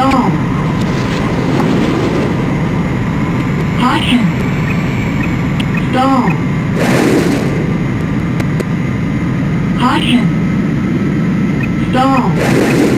long. Caution. Stall. Caution. Stall.